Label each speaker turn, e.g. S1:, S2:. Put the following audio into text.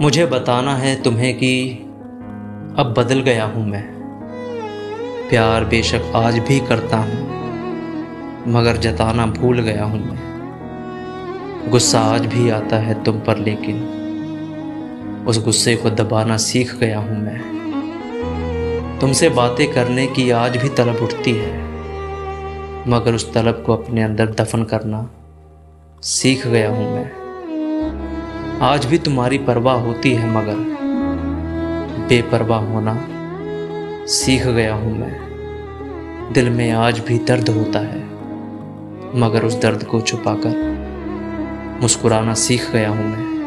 S1: मुझे बताना है तुम्हें कि अब बदल गया हूँ मैं। प्यार बेशक आज भी करता हूँ, मगर जताना भूल गया हूँ मैं। गुस्सा आज भी आता है तुम पर, लेकिन उस गुस्से को दबाना सीख गया हूँ मैं। तुमसे बातें करने की आज भी तलब उठती है, मगर उस तलब को अपने अंदर दफन करना सीख गया हूँ मैं। आज भी तुम्हारी परवाह होती है मगर बेपरवाह होना सीख गया हूँ मैं। दिल में आज भी दर्द होता है, मगर उस दर्द को छुपाकर मुस्कुराना सीख गया हूँ मैं।